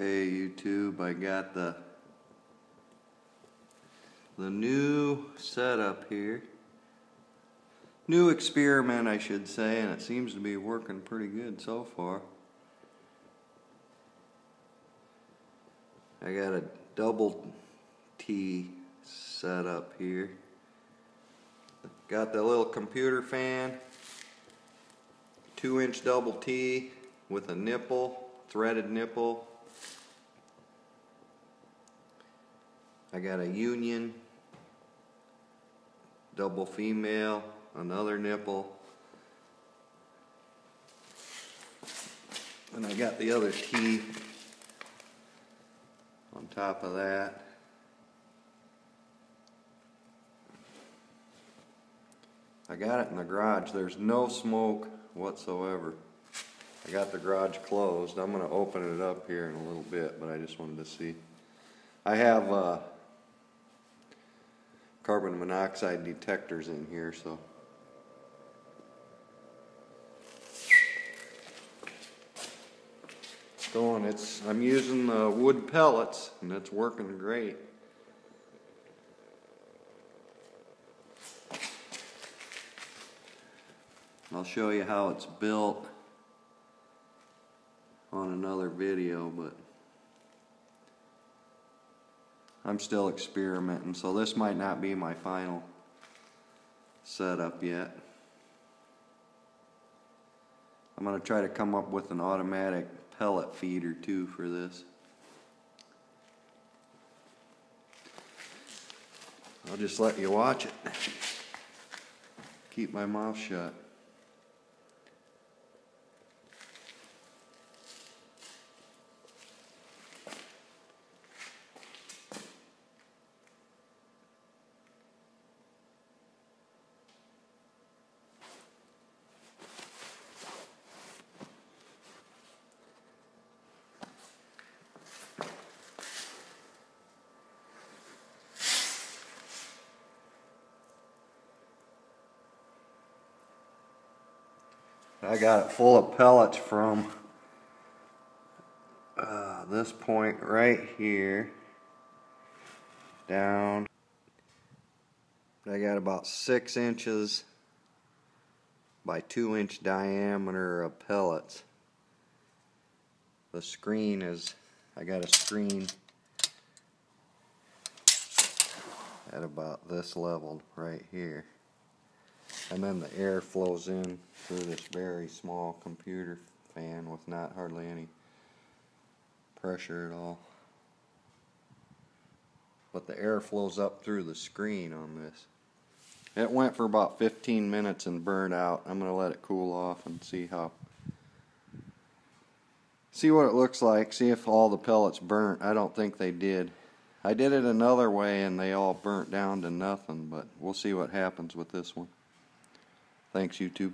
Okay, YouTube, I got the the new setup here. New experiment, I should say, and it seems to be working pretty good so far. I got a double T set up here. Got the little computer fan, two inch double T with a nipple, threaded nipple. I got a union, double female, another nipple. And I got the other T on top of that. I got it in the garage. There's no smoke whatsoever. I got the garage closed. I'm going to open it up here in a little bit, but I just wanted to see. I have uh, carbon monoxide detectors in here, so. Going. It's. I'm using the wood pellets, and it's working great. I'll show you how it's built on another video, but I'm still experimenting, so this might not be my final setup yet. I'm going to try to come up with an automatic pellet feeder too for this. I'll just let you watch it. Keep my mouth shut. I got it full of pellets from uh, this point right here down. I got about six inches by two inch diameter of pellets. The screen is, I got a screen at about this level right here and then the air flows in through this very small computer fan with not hardly any pressure at all. But the air flows up through the screen on this. It went for about 15 minutes and burned out. I'm going to let it cool off and see how see what it looks like, see if all the pellets burnt. I don't think they did. I did it another way and they all burnt down to nothing, but we'll see what happens with this one. Thanks, YouTube.